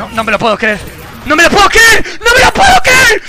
no no me lo puedo creer. ¡No me lo puedo creer! ¡No me lo puedo creer!